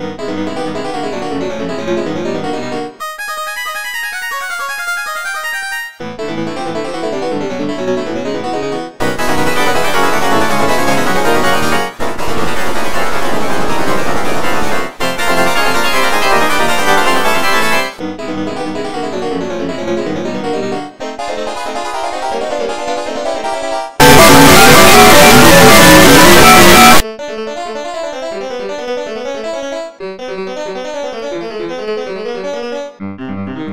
Música